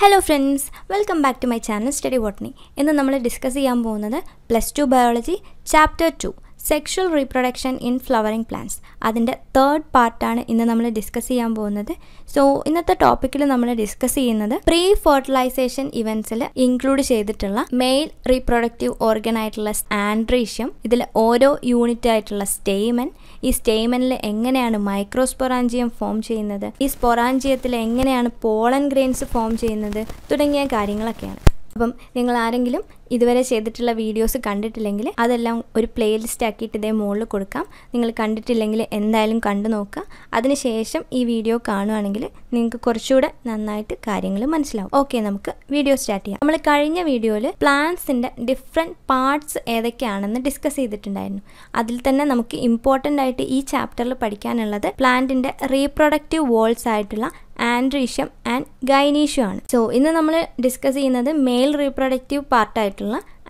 Hello friends welcome back to my channel study botany ഇന്ന് നമ്മൾ discuss ചെയ്യാൻ പോകുന്നത് plus two biology chapter two sexual reproduction in flowering plants അതിന്റെ third പാർട്ടാണ് ഇന്ന് നമ്മൾ ഡിസ്കസ് ചെയ്യാൻ പോകുന്നത്. സോ ഇന്നത്തെ ടോപ്പിക്കിൽ നമ്മൾ ഡിസ്കസ് ചെയ്യുന്നത് പ്രീ ഫെർട്ടിലൈസേഷൻ ഇവൻസിൽ ഇൻക്ലൂഡ് ചെയ്തിട്ടുള്ള മെയിൽ റീപ്രൊഡക്റ്റീവ് ഓർഗൻ ആയിട്ടുള്ള ആൻഡ്രീഷ്യം ഇതിൽ ഓരോ യൂണിറ്റ് ആയിട്ടുള്ള സ്റ്റേമൻ ഈ സ്റ്റേമനിൽ എങ്ങനെയാണ് മൈക്രോസ്പൊറാഞ്ചിയം ഫോം ചെയ്യുന്നത്? ഈ സ്പൊറാഞ്ചിയത്തിൽ എങ്ങനെയാണ് പോളൻ ഗ്രെയിൻസ് ഫോം ചെയ്യുന്നത്? തുടങ്ങിയ കാര്യങ്ങളൊക്കെയാണ്. അപ്പം നിങ്ങൾ ആരെങ്കിലും ഇതുവരെ ചെയ്തിട്ടുള്ള വീഡിയോസ് കണ്ടിട്ടില്ലെങ്കിൽ അതെല്ലാം ഒരു പ്ലേലിസ്റ്റ് ആക്കിയിട്ട് ഇതേ മുകളിൽ കൊടുക്കാം. നിങ്ങൾ കണ്ടിട്ടില്ലെങ്കിൽ എന്തായാലും കണ്ടു നോക്കുക. അതിനുശേഷം ഈ വീഡിയോ കാണുകയാണെങ്കിൽ നിങ്ങൾക്ക് കുറച്ചുകൂടെ നന്നായിട്ട് കാര്യങ്ങൾ മനസ്സിലാവും. ഓക്കെ നമുക്ക് വീഡിയോ സ്റ്റാർട്ട് ചെയ്യാം. നമ്മൾ കഴിഞ്ഞ വീഡിയോയിൽ പ്ലാന്റ്സിന്റെ ഡിഫറെന്റ് പാർട്സ് ഏതൊക്കെയാണെന്ന് ഡിസ്കസ് ചെയ്തിട്ടുണ്ടായിരുന്നു. അതിൽ തന്നെ നമുക്ക് ഇമ്പോർട്ടന്റ് ആയിട്ട് ഈ ചാപ്റ്ററിൽ പഠിക്കാനുള്ളത് പ്ലാന്റിന്റെ റീപ്രൊഡക്റ്റീവ് വോൾസ് ആയിട്ടുള്ള ആൻഡ്രീഷ്യം ആൻഡ് ഗൈനീഷ്യം ആണ്. സോ ഇന്ന് നമ്മൾ ഡിസ്കസ് ചെയ്യുന്നത് മെയിൽ റീപ്രൊഡക്റ്റീവ് പാർട്ടായിട്ടുള്ള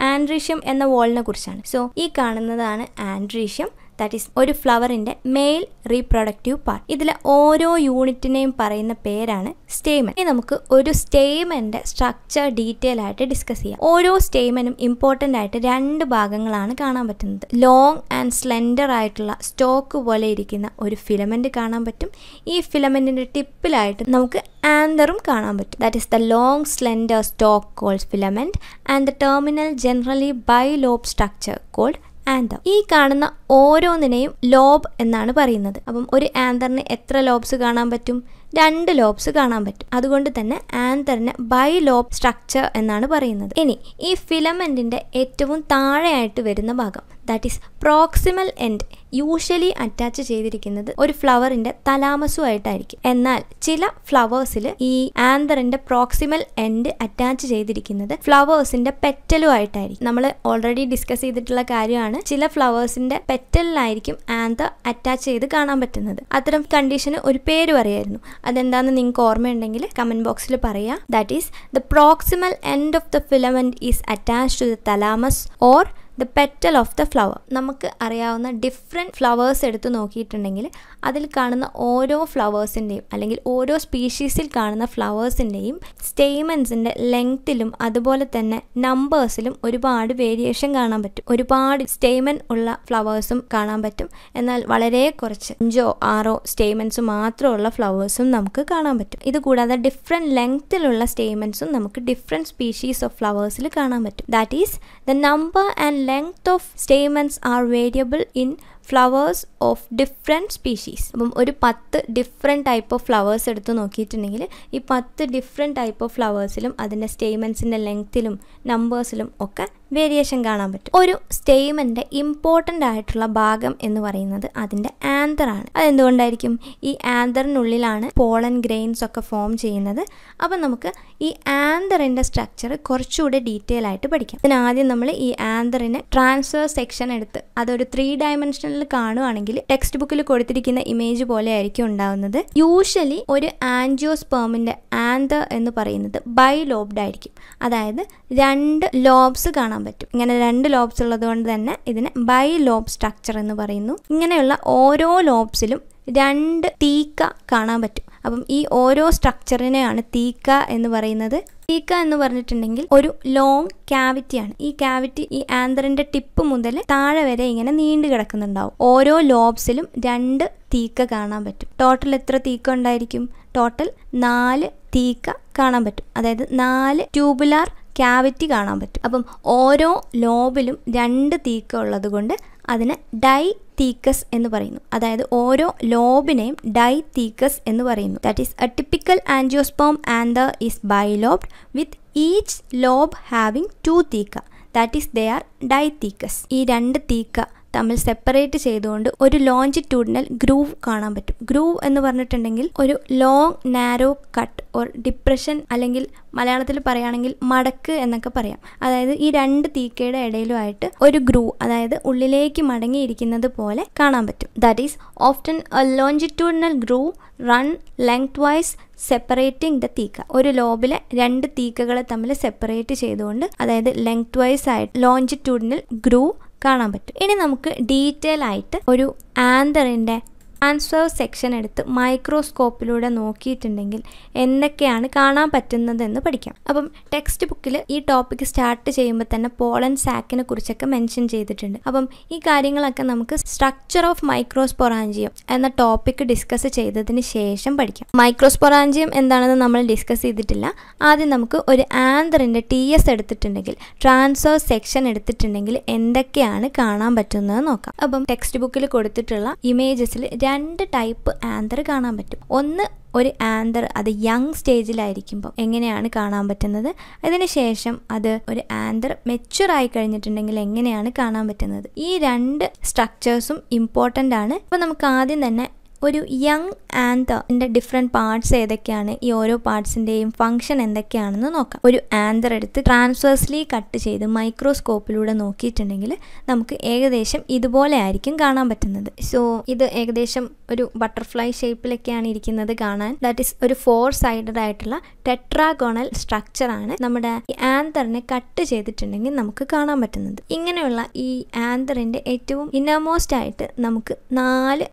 ആൻഡ്രീഷ്യം എന്ന വോളിനെ കുറിച്ചാണ്. സോ ഈ കാണുന്നതാണ് ആൻഡ്രീഷ്യം. ദാറ്റ് ഈസ് ഒരു ഫ്ലവറിന്റെ മെയിൽ റീപ്രൊഡക്റ്റീവ് പാർട്ട്. ഇതിലെ ഓരോ യൂണിറ്റിനെയും പറയുന്ന പേരാണ് സ്റ്റേമൻ. ഇനി നമുക്ക് ഒരു സ്റ്റേമന്റെ സ്ട്രക്ചർ ഡീറ്റെയിൽ ആയിട്ട് ഡിസ്കസ് ചെയ്യാം. ഓരോ സ്റ്റേമനും ഇമ്പോർട്ടന്റ് ആയിട്ട് രണ്ട് ഭാഗങ്ങളാണ് കാണാൻ പറ്റുന്നത്. ലോങ് ആൻഡ് സ്ലെൻഡർ ആയിട്ടുള്ള സ്റ്റോക്ക് പോലെ ഇരിക്കുന്ന ഒരു ഫിലമെന്റ് കാണാൻ പറ്റും. ഈ ഫിലമെന്റിന്റെ ടിപ്പിലായിട്ട് നമുക്ക് ആന്തറും കാണാൻ പറ്റും. That is the long slender stalk called filament and the terminal generally bilobed structure called anther ഈ കാണുന്ന ഓരോന്നിനെയും ലോബ് എന്നാണ് പറയുന്നത്. അപ്പം ഒരു ആന്തറിന് എത്ര ലോബ്സ് കാണാൻ പറ്റും? രണ്ട് ലോബ്സ് കാണാൻ പറ്റും. അതുകൊണ്ട് തന്നെ ആന്തറിന് ബൈ ലോബ് സ്ട്രക്ചർ എന്നാണ് പറയുന്നത്. ഇനി ഈ ഫിലമെന്റിന്റെ ഏറ്റവും താഴെയായിട്ട് വരുന്ന ഭാഗം. That is proximal end usually attach ചെയ്തിരിക്കുന്നത് ഒരു ഫ്ലവറിന്റെ തലാമസു ആയിട്ടായിരിക്കും എന്നാൽ ചില ഫ്ലവേഴ്സിൽ ഈ ആന്തറിന്റെ പ്രോക്സിമൽ എൻഡ് അറ്റാച്ച് ചെയ്തിരിക്കുന്നത് ഫ്ലവേഴ്സിന്റെ പെറ്റലും ആയിട്ടായിരിക്കും നമ്മൾ ഓൾറെഡി ഡിസ്കസ് ചെയ്തിട്ടുള്ള കാര്യമാണ് ചില ഫ്ലവേഴ്സിന്റെ പെറ്റലിലായിരിക്കും ആന്തർ അറ്റാച്ച് ചെയ്ത് കാണാൻ പറ്റുന്നത്. അത്തരം കണ്ടീഷന് ഒരു പേര് പറയായിരുന്നു. അതെന്താണെന്ന് നിങ്ങൾക്ക് ഓർമ്മയുണ്ടെങ്കിൽ കമന്റ് ബോക്സിൽ പറയാം. That is the proximal end of the filament is attach to the thalamus or the petal of the flower നമുക്ക് അറിയാവുന്ന ഡിഫറെന്റ് ഫ്ലവേഴ്സ് എടുത്ത് നോക്കിയിട്ടുണ്ടെങ്കിൽ അതിൽ കാണുന്ന ഓരോ ഫ്ലവേഴ്സിന്റെയും അല്ലെങ്കിൽ ഓരോ സ്പീഷീസിൽ കാണുന്ന ഫ്ലവേഴ്സിന്റെയും സ്റ്റേമൻസിന്റെ ലെങ്ത്തിലും അതുപോലെ തന്നെ നമ്പേഴ്സിലും ഒരുപാട് വേരിയേഷൻ കാണാൻ പറ്റും. ഒരുപാട് സ്റ്റേമൻ ഉള്ള ഫ്ലവേഴ്സും കാണാൻ പറ്റും. എന്നാൽ വളരെ കുറച്ച് അഞ്ചോ ആറോ സ്റ്റേമൻസ് മാത്രമുള്ള ഫ്ലവേഴ്സും നമുക്ക് കാണാൻ പറ്റും. ഇതുകൂടാതെ ഡിഫറെന്റ് ലെങ്ത്തിലുള്ള സ്റ്റേമൻസും നമുക്ക് ഡിഫറെന്റ് സ്പീഷീസ് ഓഫ് ഫ്ലവേഴ്സിൽ കാണാൻ പറ്റും. That is the number and length of stamens are variable in flowers of different species അപ്പം ഒരു പത്ത് ഡിഫറെന്റ് ടൈപ്പ് ഓഫ് ഫ്ലവേഴ്സ് എടുത്ത് നോക്കിയിട്ടുണ്ടെങ്കിൽ ഈ പത്ത് ഡിഫറെന്റ് ടൈപ്പ് ഓഫ് ഫ്ലവേഴ്സിലും അതിന്റെ സ്റ്റേമെൻസിന്റെ ലെങ്ത്തിലും നമ്പേഴ്സിലും ഒക്കെ വേരിയേഷൻ കാണാൻ പറ്റും. ഒരു സ്റ്റേമെന്റെ ഇമ്പോർട്ടന്റ് ആയിട്ടുള്ള ഭാഗം എന്ന് പറയുന്നത് അതിന്റെ ആന്തറാണ് അതെന്തുകൊണ്ടായിരിക്കും? ഈ ആന്തറിനുള്ളിലാണ് പോളൻ ഗ്രെയിൻസ് ഒക്കെ ഫോം ചെയ്യുന്നത്. അപ്പം നമുക്ക് ഈ ആന്തറിന്റെ സ്ട്രക്ചർ കുറച്ചുകൂടെ ഡീറ്റെയിൽ ആയിട്ട് പഠിക്കാം. ഇതിനാദ്യം നമ്മൾ ഈ ആന്തറിന് ട്രാൻസ്ഫർ സെക്ഷൻ എടുത്ത് അതൊരു ത്രീ ഡയമെൻഷനിൽ കാണുവാണെങ്കിൽ ടെക്സ്റ്റ് ബുക്കിൽ കൊടുത്തിരിക്കുന്ന ഇമേജ് പോലെ ആയിരിക്കും ഉണ്ടാവുന്നത്. യൂഷ്വലി ഒരു ആൻജിയോസ്പേമിന്റെ ആന്തർ എന്ന് പറയുന്നത് ബൈ ലോബ്ഡ് ആയിരിക്കും. അതായത് രണ്ട് ലോബ്സ് കാണാൻ പറ്റും. ഇങ്ങനെ രണ്ട് ലോബ്സ് ഉള്ളത് കൊണ്ട് തന്നെ ഇതിന് ബൈ ലോബ് സ്ട്രക്ചർ എന്ന് പറയുന്നു. ഇങ്ങനെയുള്ള ഓരോ ലോബ്സിലും രണ്ട് തീക്ക കാണാൻ പറ്റും. അപ്പം ഈ ഓരോ സ്ട്രക്ചറിനെയാണ് തീക്ക എന്ന് പറയുന്നത്. തീക്ക എന്ന് പറഞ്ഞിട്ടുണ്ടെങ്കിൽ ഒരു ലോങ് ക്യാവിറ്റിയാണ് ഈ ക്യാവിറ്റി ഈ ആന്തറിന്റെ ടിപ്പ് മുതൽ താഴെ വരെ ഇങ്ങനെ നീണ്ടു കിടക്കുന്നുണ്ടാവും. ഓരോ ലോബ്സിലും രണ്ട് തീക്ക കാണാൻ പറ്റും. ടോട്ടൽ എത്ര തീക്ക ഉണ്ടായിരിക്കും? ടോട്ടൽ നാല് തീക്ക കാണാൻ പറ്റും. അതായത് നാല് ട്യൂബുലാർ ക്യാവിറ്റി കാണാൻ പറ്റും. അപ്പം ഓരോ ലോബിലും രണ്ട് തീക്ക ഉള്ളത് കൊണ്ട് അതിന് ഡൈ തീക്കസ് എന്ന് പറയുന്നു. അതായത് ഓരോ ലോബിനെയും ഡൈ തീക്കസ് എന്ന് പറയുന്നു. That is a typical angiosperm anther is bilobed with each lobe having two theca. That is they are dithecous ഈ രണ്ട് തീക്ക തമ്മിൽ സെപ്പറേറ്റ് ചെയ്തുകൊണ്ട് ഒരു ലോഞ്ചിറ്റ്യൂഡിനൽ ഗ്രൂവ് കാണാൻ പറ്റും. ഗ്രൂവ് എന്ന് പറഞ്ഞിട്ടുണ്ടെങ്കിൽ ഒരു long narrow cut or depression അല്ലെങ്കിൽ മലയാളത്തിൽ പറയുകയാണെങ്കിൽ മടക്ക് എന്നൊക്കെ പറയാം. അതായത് ഈ രണ്ട് തീക്കയുടെ ഇടയിലുമായിട്ട് ഒരു ഗ്രൂ അതായത് ഉള്ളിലേക്ക് മടങ്ങിയിരിക്കുന്നത് പോലെ കാണാൻ പറ്റും. That is often a longitudinal groove run lengthwise separating the theca. ഒരു ലോബിലെ രണ്ട് തീക്കകളെ തമ്മിൽ സെപ്പറേറ്റ് ചെയ്തുകൊണ്ട് അതായത് ലെങ്ത് വൈസ് ആയിട്ട് ലോഞ്ചിറ്റ്യൂഡിനൽ ഗ്രൂവ് കാണാൻ പറ്റും. ഇനി നമുക്ക് ഡീറ്റെയിൽ ആയിട്ട് ഒരു ആന്തറിന്റെ ട്രാൻസ്ഫർ സെക്ഷൻ എടുത്ത് മൈക്രോസ്കോപ്പിലൂടെ നോക്കിയിട്ടുണ്ടെങ്കിൽ എന്തൊക്കെയാണ് കാണാൻ പറ്റുന്നതെന്ന് പഠിക്കാം. അപ്പം ടെക്സ്റ്റ് ബുക്കിൽ ഈ ടോപ്പിക് സ്റ്റാർട്ട് ചെയ്യുമ്പോൾ തന്നെ പോളൻ സാക്കിനെ കുറിച്ചൊക്കെ മെൻഷൻ ചെയ്തിട്ടുണ്ട്. അപ്പം ഈ കാര്യങ്ങളൊക്കെ നമുക്ക് സ്ട്രക്ചർ ഓഫ് മൈക്രോസ്പൊറാഞ്ചിയം എന്ന ടോപ്പിക് ഡിസ്കസ് ചെയ്തതിന് ശേഷം പഠിക്കാം. മൈക്രോസ്പൊറാഞ്ചിയം എന്താണെന്ന് നമ്മൾ ഡിസ്കസ് ചെയ്തിട്ടില്ല. ആദ്യം നമുക്ക് ഒരു ആന്തറിന്റെ ടി എസ് എടുത്തിട്ടുണ്ടെങ്കിൽ ട്രാൻസ്ഫർ സെക്ഷൻ എടുത്തിട്ടുണ്ടെങ്കിൽ എന്തൊക്കെയാണ് കാണാൻ പറ്റുന്നത് നോക്കാം. അപ്പം ടെക്സ്റ്റ് ബുക്കിൽ കൊടുത്തിട്ടുള്ള ഇമേജസിൽ രണ്ട് ടൈപ്പ് ആന്തർ കാണാൻ പറ്റും. ഒന്ന് ഒരു ആന്തർ അത് യങ് സ്റ്റേജിലായിരിക്കുമ്പോൾ എങ്ങനെയാണ് കാണാൻ പറ്റുന്നത്? അതിനുശേഷം അത് ഒരു ആന്തർ മെച്ചുർ ആയി കഴിഞ്ഞിട്ടുണ്ടെങ്കിൽ എങ്ങനെയാണ് കാണാൻ പറ്റുന്നത്? ഈ രണ്ട് സ്ട്രക്ചേഴ്സും ഇമ്പോർട്ടന്റ് ആണ്. അപ്പോൾ നമുക്ക് ആദ്യം തന്നെ ഒരു യങ് ആന്തറിന്റെ ഡിഫറെന്റ് പാർട്സ് ഏതൊക്കെയാണ്? ഈ ഓരോ പാർട്സിന്റെയും ഫംഗ്ഷൻ എന്തൊക്കെയാണെന്ന് നോക്കാം. ഒരു ആന്തർ എടുത്ത് ട്രാൻസ്വേഴ്സ്ലി കട്ട് ചെയ്ത് മൈക്രോസ്കോപ്പിലൂടെ നോക്കിയിട്ടുണ്ടെങ്കിൽ നമുക്ക് ഏകദേശം ഇതുപോലെ ആയിരിക്കും കാണാൻ പറ്റുന്നത്. സോ ഇത് ഏകദേശം ഒരു ബട്ടർഫ്ലൈ ഷേപ്പിലൊക്കെയാണ് ഇരിക്കുന്നത് കാണാൻ. ദാറ്റ് ഈസ് ഒരു ഫോർ സൈഡഡ് ആയിട്ടുള്ള ടെട്രാഗോണൽ സ്ട്രക്ചറാണ് നമ്മുടെ ആന്തറിനെ കട്ട് ചെയ്തിട്ടുണ്ടെങ്കിൽ നമുക്ക് കാണാൻ പറ്റുന്നത്. ഇങ്ങനെയുള്ള ഈ ആന്തറിന്റെ ഏറ്റവും ഇന്നമോസ്റ്റ് ആയിട്ട് നമുക്ക് നാല്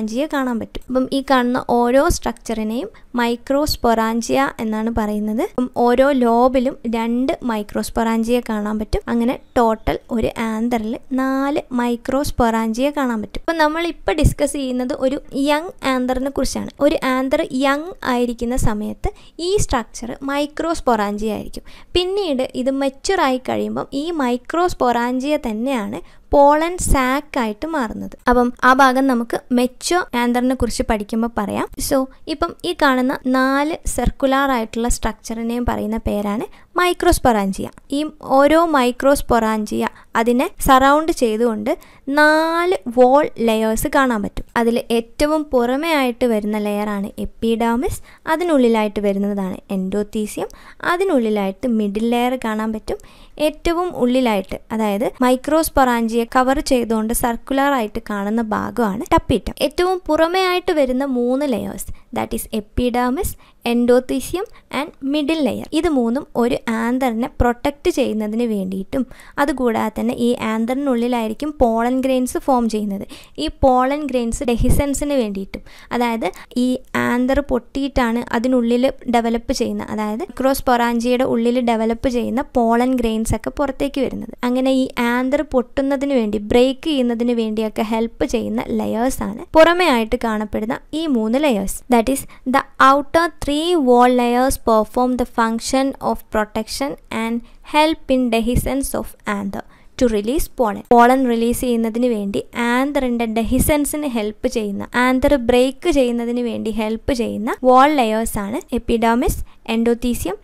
മൈക്രോസ്പൊറാഞ്ചിയ കാണാൻ പറ്റും. അപ്പം ഈ കാണുന്ന ഓരോ സ്ട്രക്ചറിനെയും മൈക്രോസ്പൊറാഞ്ചിയ എന്നാണ് പറയുന്നത്. അപ്പം ഓരോ ലോബിലും രണ്ട് മൈക്രോസ്പൊറാഞ്ചിയ കാണാൻ പറ്റും. അങ്ങനെ ടോട്ടൽ ഒരു ആന്തറിൽ നാല് മൈക്രോസ്പൊറാഞ്ചിയ കാണാൻ പറ്റും. അപ്പം നമ്മൾ ഇപ്പോൾ ഡിസ്കസ് ചെയ്യുന്നത് ഒരു യങ് ആന്തറിനെ കുറിച്ചാണ്. ഒരു ആന്തർ യങ് ആയിരിക്കുന്ന സമയത്ത് ഈ സ്ട്രക്ചർ മൈക്രോസ്പൊറാഞ്ചിയ ആയിരിക്കും പിന്നീട് ഇത് മെച്ചുറായി കഴിയുമ്പം ഈ മൈക്രോസ്പൊറാഞ്ചിയ തന്നെയാണ് പോളൻ സാക്ക് ആയിട്ട് മാറുന്നത്. അപ്പം ആ ഭാഗം നമുക്ക് മെച്ചോ ആന്തറിനെ കുറിച്ച് പഠിക്കുമ്പോൾ പറയാം. സോ ഇപ്പം ഈ കാണുന്ന നാല് സർക്കുലാർ ആയിട്ടുള്ള സ്ട്രക്ചറിനെയും പറയുന്ന പേരാണ് മൈക്രോസ്പൊറാഞ്ചിയ ഈ ഓരോ മൈക്രോസ്പൊറാഞ്ചിയ അതിനെ സറൗണ്ട് ചെയ്തുകൊണ്ട് നാല് വോൾ ലെയേഴ്സ് കാണാൻ പറ്റും. അതിൽ ഏറ്റവും പുറമേ ആയിട്ട് വരുന്ന ലെയറാണ് എപ്പിഡാമിസ് അതിനുള്ളിലായിട്ട് വരുന്നതാണ് എൻഡോത്തീസിയം അതിനുള്ളിലായിട്ട് മിഡിൽ ലെയർ കാണാൻ പറ്റും. ഏറ്റവും ഉള്ളിലായിട്ട് അതായത് മൈക്രോസ്പൊറാഞ്ചിയെ കവർ ചെയ്തുകൊണ്ട് സർക്കുലർ ആയിട്ട് കാണുന്ന ഭാഗമാണ് ടപ്പീറ്റം. ഏറ്റവും പുറമേ ആയിട്ട് വരുന്ന മൂന്ന് layers that is epidermis endothecium and middle layer ഇത് മൂന്നും ഒരു ആന്തറിനെ പ്രൊട്ടക്റ്റ് ചെയ്യുന്നതിന് വേണ്ടിയിട്ടും അതുകൂടാതെ തന്നെ ഈ ആന്തറിനുള്ളിലായിരിക്കും പോളൻ ഗ്രെയിൻസ് ഫോം ചെയ്യുന്നത്. ഈ പോളൻ ഗ്രെയിൻസ് ഡെഹിസൻസിന് വേണ്ടിയിട്ടും അതായത് ഈ ആന്തർ പൊട്ടിയിട്ടാണ് അതിനുള്ളിൽ ഡെവലപ്പ് ചെയ്യുന്ന അതായത് ക്രോസ് ക്രോസ്പൊറാഞ്ചിയുടെ ഉള്ളിൽ ഡെവലപ്പ് ചെയ്യുന്ന പോളൻ ഗ്രെയിൻസ് ഒക്കെ പുറത്തേക്ക് വരുന്നത്. അങ്ങനെ ഈ ആന്തർ പൊട്ടുന്നതിന് വേണ്ടി ബ്രേക്ക് ചെയ്യുന്നതിന് വേണ്ടിയൊക്കെ ഹെൽപ്പ് ചെയ്യുന്ന ലെയേഴ്സ് ആണ്. പുറമേ ആയിട്ട് കാണപ്പെടുന്ന ഈ മൂന്ന് layers that is the outer three wall layers perform the function of protection and help in dehiscence of anther to release pollen pollen release ചെയ്യുന്നതിന് വേണ്ടി ആന്തറിന്റെ ഡെഹിസൻസിന് ഹെൽപ്പ് ചെയ്യുന്ന ആന്തർ ബ്രേക്ക് ചെയ്യുന്നതിന് വേണ്ടി ഹെൽപ്പ് ചെയ്യുന്ന വാൾ ലെയേഴ്സ് ആണ് എപ്പിഡോമിസ് എൻഡോത്തീസിയം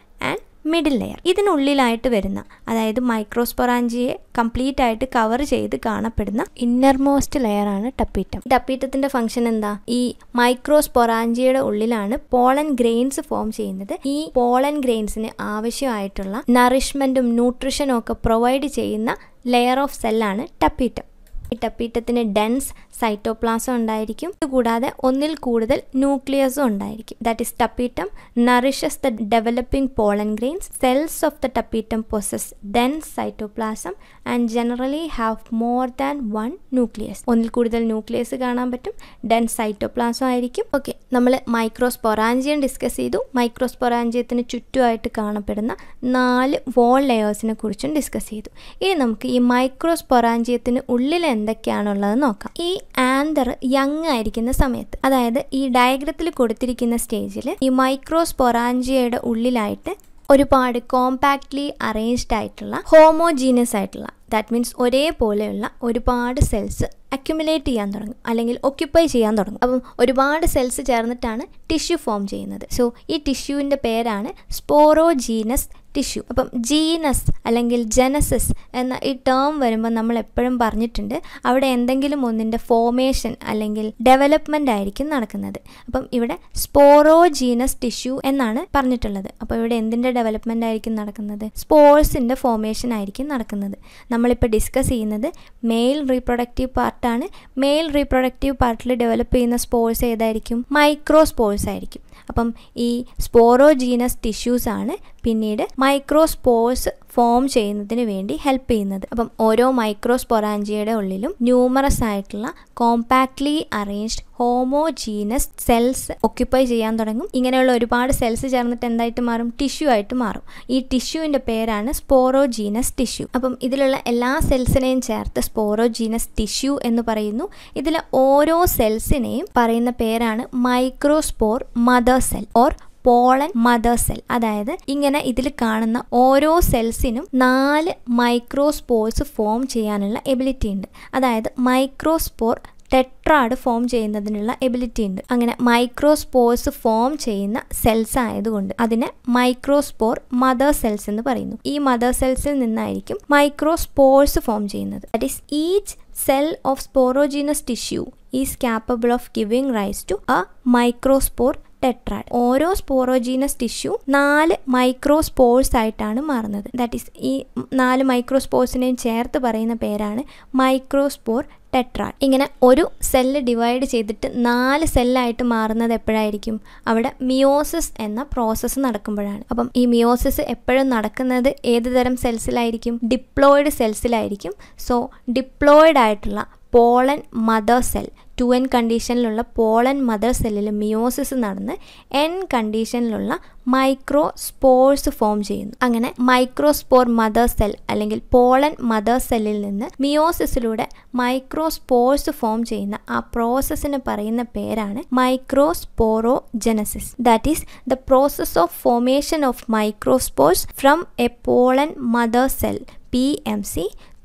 മിഡിൽ ലെയർ ഇതിനുള്ളിലായിട്ട് വരുന്ന അതായത് മൈക്രോസ്പൊറാഞ്ചിയെ കംപ്ലീറ്റ് ആയിട്ട് കവർ ചെയ്ത് കാണപ്പെടുന്ന ഇന്നർമോസ്റ്റ് ലെയർ ആണ് ടപ്പീറ്റം. ടപ്പീറ്റത്തിന്റെ ഫംഗ്ഷൻ എന്താ? ഈ മൈക്രോസ്പൊറാഞ്ചിയുടെ ഉള്ളിലാണ് പോളൻ ഗ്രെയിൻസ് ഫോം ചെയ്യുന്നത്. ഈ പോളൻ ഗ്രെയിൻസിന് ആവശ്യമായിട്ടുള്ള നറിഷ്മെന്റും ന്യൂട്രിഷനും ഒക്കെ പ്രൊവൈഡ് ചെയ്യുന്ന ലെയർ ഓഫ് സെല്ലാണ് ടപ്പീറ്റം. ടപ്പീറ്റത്തിന് ഡെൻസ് സൈറ്റോപ്ലാസം ഉണ്ടായിരിക്കും. കൂടാതെ ഒന്നിൽ കൂടുതൽ ന്യൂക്ലിയസും ഉണ്ടായിരിക്കും. That is tapetum nourishes the developing pollen grains cells of the tapetum possess dense cytoplasm and generally have more than one nucleus ഒന്നിൽ കൂടുതൽ ന്യൂക്ലിയസ് കാണാൻ പറ്റും. ഡെൻസ് സൈറ്റോപ്ലാസം ആയിരിക്കും. ഓക്കെ നമ്മൾ മൈക്രോസ്പൊറാഞ്ചിയം ഡിസ്കസ് ചെയ്തു. മൈക്രോസ്പൊറാഞ്ചിയത്തിന് ചുറ്റുമായിട്ട് കാണപ്പെടുന്ന നാല് വോൾ ലെയേഴ്സിനെ കുറിച്ചും ഡിസ്കസ് ചെയ്തു. ഇനി നമുക്ക് ഈ മൈക്രോസ്പൊറാഞ്ചിയത്തിന് ഉള്ളിൽ എന്തൊക്കെയാണുള്ളത് നോക്കാം. ഈ ആന്തർ യങ് ആയിരിക്കുന്ന സമയത്ത് അതായത് ഈ ഡയഗ്രത്തിൽ കൊടുത്തിരിക്കുന്ന സ്റ്റേജിൽ ഈ മൈക്രോസ്പൊറാഞ്ചിയയുടെ ഉള്ളിലായിട്ട് ഒരുപാട് കോമ്പാക്ട്ലി അറേഞ്ച്ഡ് ആയിട്ടുള്ള ഹോമോജീനിയസ് ആയിട്ടുള്ള ദാറ്റ് മീൻസ് ഒരേപോലെയുള്ള ഒരുപാട് സെൽസ് അക്യുമുലേറ്റ് ചെയ്യാൻ തുടങ്ങും അല്ലെങ്കിൽ ഒക്യുപ്പൈ ചെയ്യാൻ തുടങ്ങും. അപ്പം ഒരുപാട് സെൽസ് ചേർന്നിട്ടാണ് ടിഷ്യൂ ഫോം ചെയ്യുന്നത്. സോ ഈ ടിഷ്യൂവിന്റെ പേരാണ് സ്പോറോജീനസ് ടിഷ്യൂ. അപ്പം ജീനസ് അല്ലെങ്കിൽ ജനസിസ് എന്ന ഈ ടേം വരുമ്പോൾ നമ്മൾ എപ്പോഴും പറഞ്ഞിട്ടുണ്ട് അവിടെ എന്തെങ്കിലും ഒന്നിന്റെ ഫോമേഷൻ അല്ലെങ്കിൽ ഡെവലപ്മെന്റ് ആയിരിക്കും നടക്കുന്നത്. അപ്പം ഇവിടെ സ്പോറോജീനസ് ടിഷ്യൂ എന്നാണ് പറഞ്ഞിട്ടുള്ളത്. അപ്പോൾ ഇവിടെ എന്തിന്റെ ഡെവലപ്മെന്റ് ആയിരിക്കും നടക്കുന്നത്? സ്പോർസിന്റെ ഫോമേഷൻ ആയിരിക്കും നടക്കുന്നത്. നമ്മളിപ്പോൾ ഡിസ്കസ് ചെയ്യുന്നത് മെയിൽ റീപ്രൊഡക്റ്റീവ് പാർട്ടാണ് മെയിൽ റീപ്രൊഡക്റ്റീവ് പാർട്ടിൽ ഡെവലപ്പ് ചെയ്യുന്ന സ്പോർസ് ഏതായിരിക്കും? മൈക്രോ സ്പോർസ് ആയിരിക്കും. അപ്പം ഈ സ്പോറോജീനസ് ടിഷ്യൂസ് ആണ് പിന്നീട് മൈക്രോസ്പോർസ് ഫോം ചെയ്യുന്നതിന് വേണ്ടി ഹെൽപ്പ് ചെയ്യുന്നത്. അപ്പം ഓരോ മൈക്രോസ്പൊറാഞ്ചിയയുടെ ഉള്ളിലും ന്യൂമറസ് ആയിട്ടുള്ള compactly arranged homogeneous cells occupy ചെയ്യാൻ തുടങ്ങും. ഇങ്ങനെയുള്ള ഒരുപാട് സെൽസ് ചേർന്നിട്ട് എന്തായിട്ട് മാറും? ടിഷ്യൂ ആയിട്ട് മാറും. ഈ ടിഷ്യൂവിന്റെ പേരാണ് സ്പോറോജീനസ് ടിഷ്യൂ അപ്പം ഇതിലുള്ള എല്ലാ സെൽസിനെയും ചേർത്ത് സ്പോറോജീനസ് ടിഷ്യൂ എന്ന് പറയുന്നു. ഇതിലെ ഓരോ സെൽസിനെയും പറയുന്ന പേരാണ് microspore mother cell or pollen mother cell. അതായത് ഇങ്ങനെ ഇതിൽ കാണുന്ന ഓരോ സെൽസിനും നാല് മൈക്രോസ്പോർസ് ഫോം ചെയ്യാനുള്ള എബിലിറ്റി ഉണ്ട്. അതായത് മൈക്രോസ്പോർ ടെട്രാഡ് ഫോം ചെയ്യുന്നതിനുള്ള എബിലിറ്റി ഉണ്ട്. അങ്ങനെ മൈക്രോസ്പോർസ് ഫോം ചെയ്യുന്ന സെൽസ് ആയതുകൊണ്ട് അതിനെ മൈക്രോസ്പോർ മദർ സെൽസ് എന്ന് പറയുന്നു. ഈ മദർ സെൽസിൽ നിന്നായിരിക്കും മൈക്രോസ്പോർസ് ഫോം ചെയ്യുന്നത്. That is each cell of sporogenous tissue is capable of giving rise to a microspore tetrad. ഓരോ സ്പോറോജീനസ് ടിഷ്യൂ നാല് മൈക്രോ സ്പോഴ്സ് ആയിട്ടാണ് മാറുന്നത്. ദാറ്റ് ഈസ് ഈ നാല് മൈക്രോ സ്പോഴ്സിനെയും ചേർത്ത് പറയുന്ന പേരാണ് മൈക്രോസ്പോർ ടെട്രാഡ്. ഇങ്ങനെ ഒരു സെല്ല് ഡിവൈഡ് ചെയ്തിട്ട് നാല് സെല്ലായിട്ട് മാറുന്നത് എപ്പോഴായിരിക്കും? അവിടെ മിയോസിസ് എന്ന പ്രോസസ്സ് നടക്കുമ്പോഴാണ്. അപ്പം ഈ മിയോസിസ് എപ്പോഴും നടക്കുന്നത് ഏത് തരം സെൽസിലായിരിക്കും ഡിപ്ലോയിഡ് സെൽസിലായിരിക്കും സോ ഡിപ്ലോയിഡ് ആയിട്ടുള്ള pollen mother cell. Two N കണ്ടീഷനിലുള്ള pollen mother സെല്ലിൽ മിയോസിസ് നടന്ന് എൻ കണ്ടീഷനിലുള്ള മൈക്രോ സ്പോർസ് ഫോം ചെയ്യുന്നു. അങ്ങനെ മൈക്രോസ്പോർ മദർ സെൽ അല്ലെങ്കിൽ പോളൻ മദർ സെല്ലിൽ നിന്ന് മിയോസിസിലൂടെ മൈക്രോ സ്പോർസ് ഫോം ചെയ്യുന്ന ആ പ്രോസസ്സിന് പറയുന്ന പേരാണ് micro microsporogenesis that is the process of formation of microspores from a pollen mother cell P M C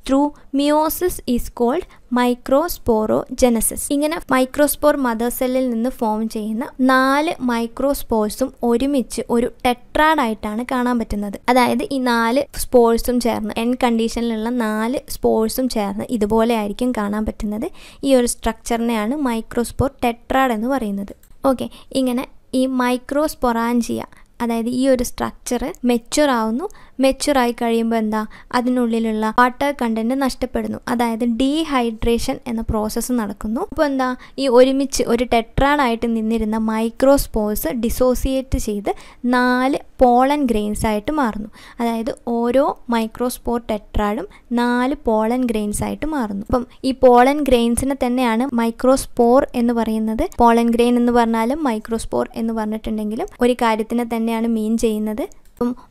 through meiosis is called microsporogenesis ഇങ്ങനെ microspore mother സെല്ലിൽ നിന്ന് ഫോം ചെയ്യുന്ന നാല് മൈക്രോസ്പോർസും ഒരുമിച്ച് ഒരു ടെട്രാഡായിട്ടാണ് കാണാൻ പറ്റുന്നത്. അതായത് ഈ നാല് സ്പോർസും ചേർന്ന് എൻ കണ്ടീഷനിലുള്ള നാല് സ്പോർസും ചേർന്ന് ഇതുപോലെ ആയിരിക്കും കാണാൻ പറ്റുന്നത്. ഈ ഒരു സ്ട്രക്ചറിനെയാണ് മൈക്രോസ്പോർ ടെട്രാഡ് എന്ന് പറയുന്നത്. ഓക്കെ ഇങ്ങനെ ഈ മൈക്രോസ്പൊറാഞ്ചിയ അതായത് ഈ ഒരു സ്ട്രക്ചർ മെച്ചുർ ആവുന്നു. മെച്ചുർ ആയി കഴിയുമ്പോൾ എന്താ? അതിനുള്ളിലുള്ള വാട്ടർ കണ്ടന്റ് നഷ്ടപ്പെടുന്നു. അതായത് ഡീഹൈഡ്രേഷൻ എന്ന പ്രോസസ്സ് നടക്കുന്നു. അപ്പോൾ എന്താ? ഈ ഒരുമിച്ച് ഒരു ടെട്രാഡായിട്ട് നിന്നിരുന്ന മൈക്രോസ്പോർസ് ഡിസോസിയേറ്റ് ചെയ്ത് നാല് പോളൻ ഗ്രെയിൻസ് ആയിട്ട് മാറുന്നു. അതായത് ഓരോ മൈക്രോസ്പോർ ടെട്രാഡും നാല് പോളൻ ഗ്രെയിൻസ് ആയിട്ട് മാറുന്നു. അപ്പം ഈ പോളൻ ഗ്രെയിൻസിനെ തന്നെയാണ് മൈക്രോസ്പോർ എന്ന് പറയുന്നത്. പോളൻ ഗ്രെയിൻ എന്ന് പറഞ്ഞാലും മൈക്രോസ്പോർ എന്ന് പറഞ്ഞിട്ടുണ്ടെങ്കിലും ഒരു കാര്യത്തിനെ തന്നെയാണ് മീൻ ചെയ്യുന്നത്.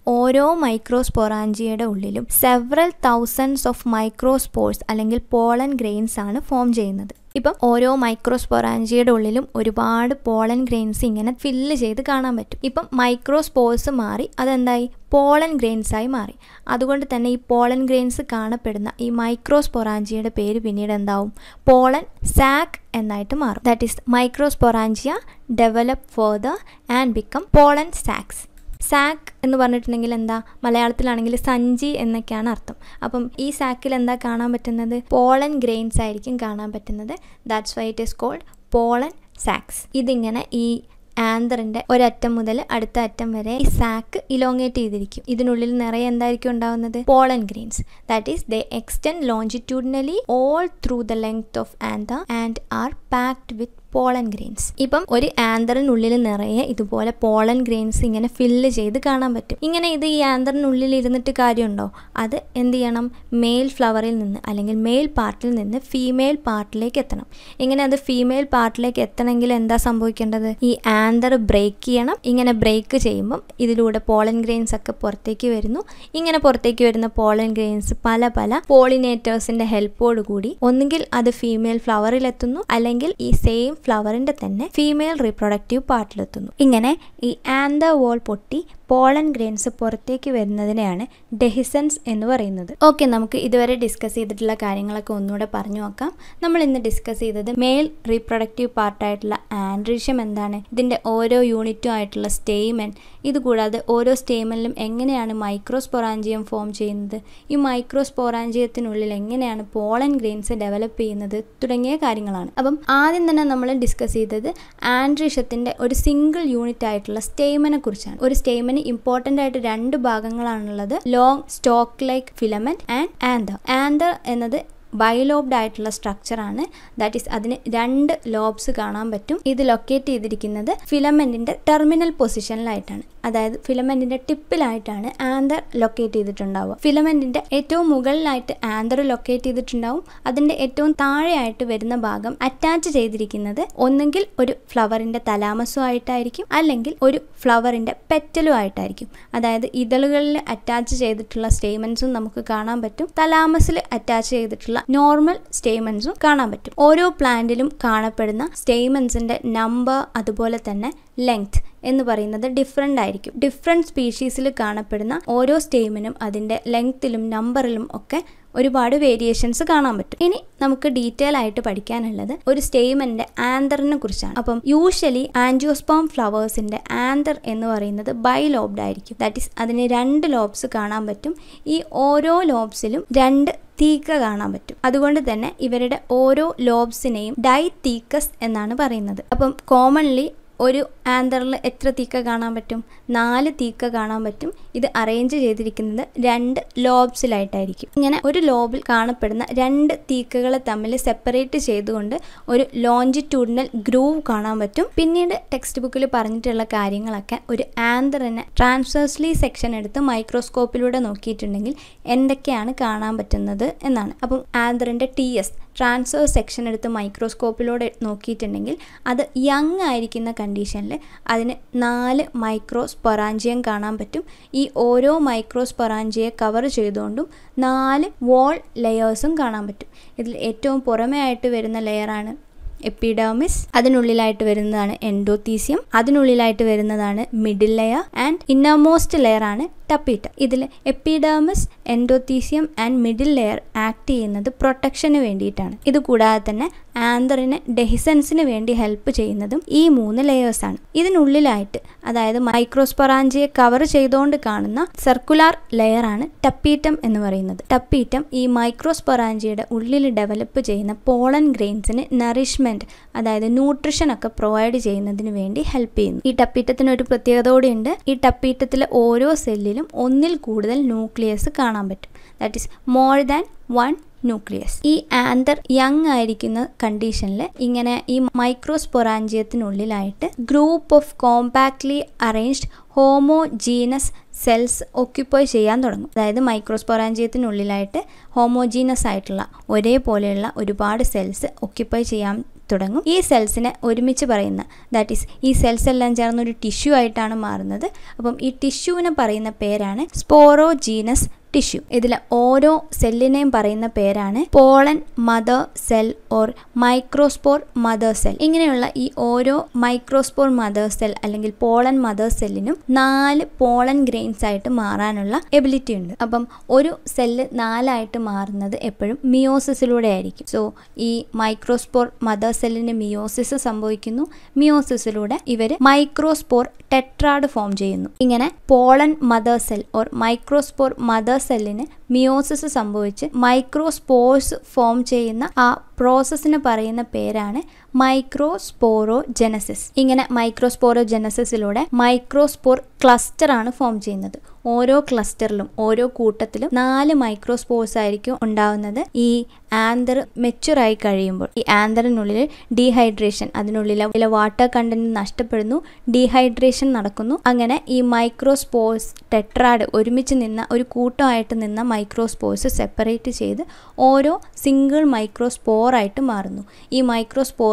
ഓരോ മൈക്രോസ്പൊറാഞ്ചിയയുടെ ഉള്ളിലും സെവറൽ തൗസൻഡ്സ് ഓഫ് മൈക്രോസ്പോർസ് അല്ലെങ്കിൽ പോളൻ ഗ്രെയിൻസ് ആണ് ഫോം ചെയ്യുന്നത്. ഇപ്പം ഓരോ മൈക്രോസ്പൊറാഞ്ചിയുടെ ഉള്ളിലും ഒരുപാട് പോളൻ ഗ്രെയിൻസ് ഇങ്ങനെ ഫില്ല് ചെയ്ത് കാണാൻ പറ്റും. ഇപ്പം മൈക്രോസ്പോർസ് മാറി അതെന്തായി? പോളൻ ഗ്രെയിൻസായി മാറി. അതുകൊണ്ട് തന്നെ ഈ പോളൻ ഗ്രെയിൻസ് കാണപ്പെടുന്ന ഈ മൈക്രോസ്പൊറാഞ്ചിയുടെ പേര് പിന്നീട് എന്താവും? പോളൻ സാക്ക് എന്നായിട്ട് മാറും. That is microsporangia develop further and become pollen sacs sac എന്ന് പറഞ്ഞിട്ടുണ്ടെങ്കിൽ എന്താ? മലയാളത്തിലാണെങ്കിൽ സഞ്ചി എന്നൊക്കെയാണ് അർത്ഥം. അപ്പം ഈ സാക്കിൽ എന്താ കാണാൻ പറ്റുന്നത്? പോളൻ ഗ്രെയിൻസ് ആയിരിക്കും കാണാൻ പറ്റുന്നത്. That's why it is called pollen sacs. ഇതിങ്ങനെ ഈ ആന്തറിന്റെ ഒരറ്റം മുതൽ അടുത്ത അറ്റം വരെ ഈ സാക്ക് ഇലോങ്ങേറ്റ് ചെയ്തിരിക്കും. ഇതിനുള്ളിൽ നിറയെ എന്തായിരിക്കും ഉണ്ടാവുന്നത്? Pollen grains. That is the extend longitudinally all through the length of anther and are packed with pollen grains ഇപ്പം ഒരു ആന്തറിനുള്ളിൽ നിറയെ ഇതുപോലെ പോളൻ ഗ്രെയിൻസ് ഇങ്ങനെ ഫില്ല് ചെയ്ത് കാണാൻ പറ്റും. ഇങ്ങനെ ഇത് ഈ ആന്തറിനുള്ളിൽ ഇരുന്നിട്ട് കാര്യമുണ്ടോ? അത് എന്ത് ചെയ്യണം? മെയിൽ ഫ്ലവറിൽ നിന്ന് അല്ലെങ്കിൽ മെയിൽ പാർട്ടിൽ നിന്ന് ഫീമെയിൽ പാർട്ടിലേക്ക് എത്തണം. ഇങ്ങനെ അത് ഫീമെയിൽ പാർട്ടിലേക്ക് എത്തണമെങ്കിൽ എന്താ സംഭവിക്കേണ്ടത്? ഈ ആന്തർ ബ്രേക്ക് ചെയ്യണം. ഇങ്ങനെ ബ്രേക്ക് ചെയ്യുമ്പം ഇതിലൂടെ പോളൻ ഗ്രെയിൻസ് ഒക്കെ പുറത്തേക്ക് വരുന്നു. ഇങ്ങനെ പുറത്തേക്ക് വരുന്ന പോളൻ ഗ്രെയിൻസ് പല പല പോളിനേറ്റേഴ്സിന്റെ ഹെൽപ്പോട് കൂടി ഒന്നുകിൽ അത് ഫീമെയിൽ ഫ്ലവറിൽ എത്തുന്നു. അല്ലെങ്കിൽ ഈ സെയിം ഫ്ലവറിന്റെ തന്നെ ഫീമെയിൽ റീപ്രൊഡക്റ്റീവ് പാർട്ടിലെത്തുന്നു ഇങ്ങനെ ഈ ആന്തർ വോൾ പൊട്ടി പോളൻ ഗ്രെയിൻസ് പുറത്തേക്ക് വരുന്നതിനെയാണ് ഡെഹിസൻസ് എന്ന് പറയുന്നത്. ഓക്കെ നമുക്ക് ഇതുവരെ ഡിസ്കസ് ചെയ്തിട്ടുള്ള കാര്യങ്ങളൊക്കെ ഒന്നുകൂടെ പറഞ്ഞു നോക്കാം. നമ്മൾ ഇന്ന് ഡിസ്കസ് ചെയ്തത് മെയിൽ റീപ്രൊഡക്റ്റീവ് പാർട്ടായിട്ടുള്ള ആൻഡ്രീഷ്യം എന്താണ് ഇതിന്റെ ഓരോ യൂണിറ്റും ആയിട്ടുള്ള സ്റ്റേമൻ ഇതുകൂടാതെ ഓരോ സ്റ്റേമനിലും എങ്ങനെയാണ് മൈക്രോസ്പൊറാഞ്ചിയം ഫോം ചെയ്യുന്നത് ഈ മൈക്രോസ്പൊറാഞ്ചിയത്തിനുള്ളിൽ എങ്ങനെയാണ് പോളൻ ഗ്രെയിൻസ് ഡെവലപ്പ് ചെയ്യുന്നത് തുടങ്ങിയ കാര്യങ്ങളാണ്. അപ്പം ആദ്യം തന്നെ നമ്മൾ ഡിസ്കസ് ചെയ്തത് ആൻഡ്രീഷ്യത്തിന്റെ ഒരു സിംഗിൾ യൂണിറ്റ് ആയിട്ടുള്ള സ്റ്റേമനെ കുറിച്ചാണ്. ഒരു സ്റ്റേമന് ഇമ്പോർട്ടന്റ് ആയിട്ട് രണ്ട് ഭാഗങ്ങളാണുള്ളത്. Long stalk like filament and anther anther എന്നത് ബൈലോബ്ഡ് ആയിട്ടുള്ള സ്ട്രക്ചറാണ് ദാറ്റ് ഈസ് അതിന് രണ്ട് ലോബ്സ് കാണാൻ പറ്റും. ഇത് ലൊക്കേറ്റ് ചെയ്തിരിക്കുന്നത് ഫിലമെന്റിന്റെ ടെർമിനൽ പൊസിഷനിലായിട്ടാണ് അതായത് ഫിലമെന്റിന്റെ ടിപ്പിലായിട്ടാണ് ആന്തർ ലൊക്കേറ്റ് ചെയ്തിട്ടുണ്ടാവുക. ഫിലമെന്റിന്റെ ഏറ്റവും മുകളിലായിട്ട് ആന്തർ ലൊക്കേറ്റ് ചെയ്തിട്ടുണ്ടാവും. അതിന്റെ ഏറ്റവും താഴെയായിട്ട് വരുന്ന ഭാഗം അറ്റാച്ച് ചെയ്തിരിക്കുന്നത് ഒന്നെങ്കിൽ ഒരു ഫ്ലവറിന്റെ തലാമസും ആയിട്ടായിരിക്കും അല്ലെങ്കിൽ ഒരു ഫ്ലവറിന്റെ പെറ്റലും ആയിട്ടായിരിക്കും അതായത് ഇതളുകളിൽ അറ്റാച്ച് ചെയ്തിട്ടുള്ള സ്റ്റേമെന്റ്സും നമുക്ക് കാണാൻ പറ്റും. തലാമസിൽ അറ്റാച്ച് ചെയ്തിട്ടുള്ള നോർമൽ സ്റ്റേമെന്റ്സും കാണാൻ പറ്റും. ഓരോ പ്ലാന്റിലും കാണപ്പെടുന്ന സ്റ്റേമെന്റ്സിന്റെ നമ്പർ അതുപോലെ തന്നെ ലെങ്ത്. എന്ന് പറയുന്നത് ഡിഫറെന്റ് ആയിരിക്കും. ഡിഫറെന്റ് സ്പീഷീസിൽ കാണപ്പെടുന്ന ഓരോ സ്റ്റേമിനും അതിന്റെ ലെങ്ത്തിലും നമ്പറിലും ഒക്കെ ഒരുപാട് വേരിയേഷൻസ് കാണാൻ പറ്റും. ഇനി നമുക്ക് ഡീറ്റെയിൽ ആയിട്ട് പഠിക്കാനുള്ളത് ഒരു സ്റ്റേമന്റെ ആന്തറിനെ കുറിച്ചാണ്. അപ്പം യൂഷ്വലി ആൻജിയോസ്പോം ഫ്ലവേഴ്സിന്റെ ആന്തർ എന്ന് പറയുന്നത് ബൈ ലോബ്ഡ് ആയിരിക്കും. ദാറ്റ് ഈസ് അതിന് രണ്ട് ലോബ്സ് കാണാൻ പറ്റും. ഈ ഓരോ ലോബ്സിലും രണ്ട് തീക്ക കാണാൻ പറ്റും. അതുകൊണ്ട് തന്നെ ഇവരുടെ ഓരോ ലോബ്സിനെയും ഡൈ തീക്കസ് എന്നാണ് പറയുന്നത്. അപ്പം കോമൺലി ഒരു ആന്തറിൽ എത്ര തീക്ക കാണാൻ പറ്റും? നാല് തീക്ക കാണാൻ പറ്റും. ഇത് അറേഞ്ച് ചെയ്തിരിക്കുന്നത് രണ്ട് ലോബ്സിലായിട്ടായിരിക്കും ഇങ്ങനെ ഒരു ലോബിൽ കാണപ്പെടുന്ന രണ്ട് തീക്കകളെ തമ്മിൽ സെപ്പറേറ്റ് ചെയ്തുകൊണ്ട് ഒരു ലോഞ്ചിറ്റ്യൂഡിനൽ ഗ്രൂവ് കാണാൻ പറ്റും. പിന്നീട് ടെക്സ്റ്റ് ബുക്കിൽ പറഞ്ഞിട്ടുള്ള കാര്യങ്ങളൊക്കെ ഒരു ആന്തറിനെ ട്രാൻസ്വേഴ്സ്ലി സെക്ഷൻ എടുത്ത് മൈക്രോസ്കോപ്പിലൂടെ നോക്കിയിട്ടുണ്ടെങ്കിൽ എന്തൊക്കെയാണ് കാണാൻ പറ്റുന്നത് എന്നാണ്. അപ്പം ആന്തറിന്റെ ടി എസ് ട്രാൻസ്ഫേഴ്സ് സെക്ഷൻ എടുത്ത് മൈക്രോസ്കോപ്പിലൂടെ നോക്കിയിട്ടുണ്ടെങ്കിൽ അത് യങ് ആയിരിക്കുന്ന കണ്ടീഷനിൽ അതിന് നാല് മൈക്രോ സ്പൊറാഞ്ചിയം കാണാൻ പറ്റും. ഈ ഓരോ മൈക്രോ സ്പൊറാഞ്ചിയെ കവർ ചെയ്തുകൊണ്ടും നാല് വോൾ ലെയേഴ്സും കാണാൻ പറ്റും. ഇതിൽ ഏറ്റവും പുറമേ ആയിട്ട് വരുന്ന ലെയറാണ് എപ്പിഡോമിസ് അതിനുള്ളിലായിട്ട് വരുന്നതാണ് എൻഡോത്തീസിയം അതിനുള്ളിലായിട്ട് വരുന്നതാണ് middle layer and innermost layer ആണ് ടപ്പീറ്റ ഇതിൽ epidermis endothecium and middle layer act ചെയ്യുന്നത് പ്രൊട്ടക്ഷന് വേണ്ടിയിട്ടാണ്. ഇത് കൂടാതെ തന്നെ ആന്തറിന് ഡെഹിസൻസിന് വേണ്ടി ഹെൽപ്പ് ചെയ്യുന്നതും ഈ മൂന്ന് ലെയേഴ്സാണ് ഇതിനുള്ളിലായിട്ട് അതായത് മൈക്രോസ്പൊറാഞ്ചിയെ കവർ ചെയ്തുകൊണ്ട് കാണുന്ന സർക്കുലാർ ലെയറാണ് ടപ്പീറ്റം എന്ന് പറയുന്നത്. ടപ്പീറ്റം ഈ മൈക്രോസ്പൊറാഞ്ചിയുടെ ഉള്ളിൽ ഡെവലപ്പ് ചെയ്യുന്ന പോളൻ ഗ്രെയിൻസിന് നറിഷ്മെന്റ് അതായത് ന്യൂട്രിഷൻ ഒക്കെ പ്രൊവൈഡ് ചെയ്യുന്നതിന് വേണ്ടി ഹെൽപ്പ് ചെയ്യുന്നു. ഈ ടപ്പീറ്റത്തിന് ഒരു പ്രത്യേകത കൂടിയുണ്ട്. ഈ ടപ്പീറ്റത്തിലെ ഓരോ സെല്ലിലും ഒന്നിൽ കൂടുതൽ ന്യൂക്ലിയസ് കാണാൻ പറ്റും. That is more than one nucleus ഈ ആന്തർ യങ് ആയിരിക്കുന്ന കണ്ടീഷനിൽ ഇങ്ങനെ ഈ മൈക്രോസ്പൊറാഞ്ചിയത്തിനുള്ളിലായിട്ട് group of compactly arranged homogeneous cells occupy ചെയ്യാൻ തുടങ്ങും. അതായത് മൈക്രോസ്പൊറാഞ്ചിയത്തിനുള്ളിലായിട്ട് ഹോമോജീനസ് ആയിട്ടുള്ള ഒരേപോലെയുള്ള ഒരുപാട് സെൽസ് ഒക്യുപ്പൈ ചെയ്യാൻ തുടങ്ങും. ഈ സെൽസിനെ ഒരുമിച്ച് പറയുന്ന ദാറ്റ് ഈസ് ഈ സെൽസ് എല്ലാം ചേർന്ന് ഒരു ടിഷ്യൂ ആയിട്ടാണ് മാറുന്നത്. അപ്പം ഈ ടിഷ്യൂവിനെ പറയുന്ന പേരാണ് സ്പോറോജീനസ് ടിഷ്യൂ. ഇതിൽ ഓരോ സെല്ലിനെയും പറയുന്ന പേരാണ് pollen mother cell or microspore mother cell. ഇങ്ങനെയുള്ള ഈ ഓരോ മൈക്രോസ്പോർ മദർ സെൽ അല്ലെങ്കിൽ പോളൻ മദർ സെല്ലിനും നാല് പോളൻ ഗ്രെയിൻസ് ആയിട്ട് മാറാനുള്ള എബിലിറ്റി ഉണ്ട്. അപ്പം ഒരു സെല്ല് നാലായിട്ട് മാറുന്നത് എപ്പോഴും മിയോസിസിലൂടെ ആയിരിക്കും. സോ ഈ മൈക്രോസ്പോർ മദർ സെല്ലിന് മിയോസിസ് സംഭവിക്കുന്നു. മിയോസിസിലൂടെ ഇവർ മൈക്രോസ്പോർ ടെട്രാഡ് ഫോം ചെയ്യുന്നു. ഇങ്ങനെ pollen mother cell or microspore mother സെല്ലിന് മിയോസിസ് സംഭവിച്ച് മൈക്രോസ്പോർസ് ഫോം ചെയ്യുന്ന ആ പ്രോസസ്സിന് പറയുന്ന പേരാണ് മൈക്രോസ്പോറോ ജെനസിസ് ഇങ്ങനെ മൈക്രോസ്പോറോ ജെനസിസിലൂടെ മൈക്രോസ്പോർ ക്ലസ്റ്റർ ആണ് ഫോം ചെയ്യുന്നത്. ഓരോ ക്ലസ്റ്ററിലും ഓരോ കൂട്ടത്തിലും നാല് മൈക്രോസ്പോർസ് ആയിരിക്കും ഉണ്ടാവുന്നത്. ഈ ആന്തർ മെച്ചുറായി കഴിയുമ്പോൾ ഈ ആന്തറിനുള്ളിൽ ഡീഹൈഡ്രേഷൻ അതിനുള്ളിലെ വാട്ടർ കണ്ടന്റ് നഷ്ടപ്പെടുന്നു ഡീഹൈഡ്രേഷൻ നടക്കുന്നു. അങ്ങനെ ഈ മൈക്രോസ്പോർസ് ടെട്രാഡ് ഒരുമിച്ച് നിന്ന ഒരു കൂട്ടമായിട്ട് നിന്ന മൈക്രോസ്പോർസ് സെപ്പറേറ്റ് ചെയ്ത് ഓരോ സിംഗിൾ മൈക്രോസ്പോർ ആയിട്ട് മാറുന്നു. ഈ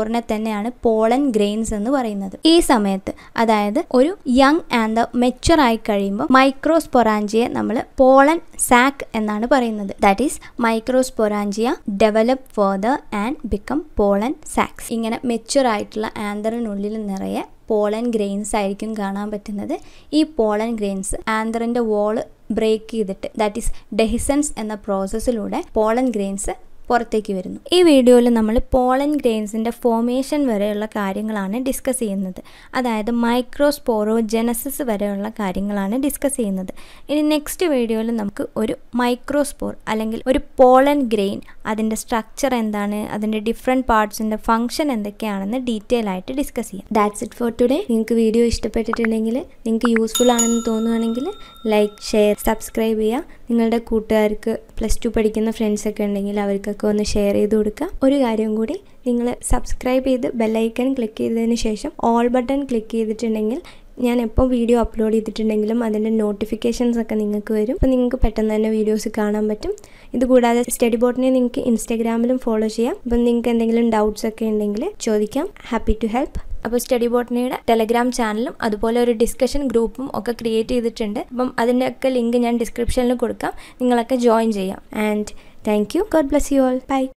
മൈക്രോസ്പോറിനെ തന്നെയാണ് പോളൻ ഗ്രെയിൻസ് എന്ന് പറയുന്നത്. ഈ സമയത്ത് അതായത് ഒരു യങ് ആൻഡ് മെച്ചുർ ആയി കഴിയുമ്പോൾ മൈക്രോസ്പൊറാഞ്ചിയെ നമ്മൾ പോളൻ സാക്ക് എന്നാണ് പറയുന്നത്. That is microsporangia develop further and become pollen sacs ഇങ്ങനെ മെച്ചുർ ആയിട്ടുള്ള ആന്തറിനുള്ളിൽ നിറയെ പോളൻ ഗ്രെയിൻസ് ആയിരിക്കും കാണാൻ പറ്റുന്നത്. ഈ പോളൻ ഗ്രെയിൻസ് ആന്തറിന്റെ വോൾ ബ്രേക്ക് ചെയ്തിട്ട് ദാറ്റ് ഈസ് ഡെഹിസൻസ് എന്ന പ്രോസസ്സിലൂടെ പോളൻ ഗ്രെയിൻസ് പുറത്തേക്ക് വരുന്നു. ഈ വീഡിയോയിൽ നമ്മൾ പോളൻ ഗ്രെയിൻസിന്റെ ഫോമേഷൻ വരെയുള്ള കാര്യങ്ങളാണ് ഡിസ്കസ് ചെയ്യുന്നത്. അതായത് മൈക്രോസ്പോറോ ജനസിസ് വരെയുള്ള കാര്യങ്ങളാണ് ഡിസ്കസ് ചെയ്യുന്നത്. ഇനി നെക്സ്റ്റ് വീഡിയോയിൽ നമുക്ക് ഒരു മൈക്രോസ്പോർ അല്ലെങ്കിൽ ഒരു പോളൻ ഗ്രെയിൻ അതിന്റെ സ്ട്രക്ചർ എന്താണ് അതിന്റെ ഡിഫറെന്റ് പാർട്സിന്റെ ഫംഗ്ഷൻ എന്തൊക്കെയാണെന്ന് ഡീറ്റെയിൽ ആയിട്ട് ഡിസ്കസ് ചെയ്യാം. ദാറ്റ്സ് ഇറ്റ് ഫോർ ടുഡേ നിങ്ങൾക്ക് വീഡിയോ ഇഷ്ടപ്പെട്ടിട്ടുണ്ടെങ്കിൽ നിങ്ങൾക്ക് യൂസ്ഫുൾ ആണെന്ന് തോന്നുകയാണെങ്കിൽ ലൈക്ക് ഷെയർ സബ്സ്ക്രൈബ് ചെയ്യുക. നിങ്ങളുടെ കൂട്ടുകാർക്ക് പ്ലസ് ടു പഠിക്കുന്ന ഫ്രണ്ട്സൊക്കെ ഉണ്ടെങ്കിൽ അവർക്കൊക്കെ ഒന്ന് ഷെയർ ചെയ്ത് കൊടുക്കുക ഒരു കാര്യം കൂടി നിങ്ങൾ സബ്സ്ക്രൈബ് ചെയ്ത് ബെല്ലൈക്കൺ ക്ലിക്ക് ചെയ്തതിന് ശേഷം ഓൾ ബട്ടൺ ക്ലിക്ക് ചെയ്തിട്ടുണ്ടെങ്കിൽ ഞാൻ എപ്പോൾ വീഡിയോ അപ്ലോഡ് ചെയ്തിട്ടുണ്ടെങ്കിലും അതിന്റെ നോട്ടിഫിക്കേഷൻസ് ഒക്കെ നിങ്ങൾക്ക് വരും. അപ്പോൾ നിങ്ങൾക്ക് പെട്ടെന്ന് തന്നെ വീഡിയോസ് കാണാൻ പറ്റും. ഇതുകൂടാതെ സ്റ്റഡി ബോട്ടിനെ നിങ്ങൾക്ക് ഇൻസ്റ്റാഗ്രാമിലും ഫോളോ ചെയ്യാം. അപ്പം നിങ്ങൾക്ക് എന്തെങ്കിലും ഡൗട്ട്സ് ഒക്കെ ഉണ്ടെങ്കിൽ ചോദിക്കാം. ഹാപ്പി ടു ഹെൽപ്പ് അപ്പോൾ സ്റ്റഡി ബോട്ടണിയുടെ ടെലഗ്രാം ചാനലും അതുപോലെ ഒരു ഡിസ്കഷൻ ഗ്രൂപ്പും ഒക്കെ ക്രിയേറ്റ് ചെയ്തിട്ടുണ്ട്. അപ്പം അതിന്റെയൊക്കെ ലിങ്ക് ഞാൻ ഡിസ്ക്രിപ്ഷനിൽ കൊടുക്കാം. നിങ്ങളൊക്കെ ജോയിൻ ചെയ്യാം. And Thank you. God bless you all. Bye.